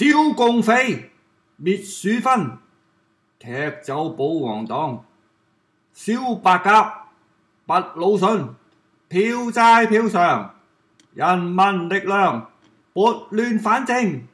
剿共匪，灭鼠分，踢走保皇党，烧白鸽，拔老笋，票债票偿，人民力量，拨乱反正。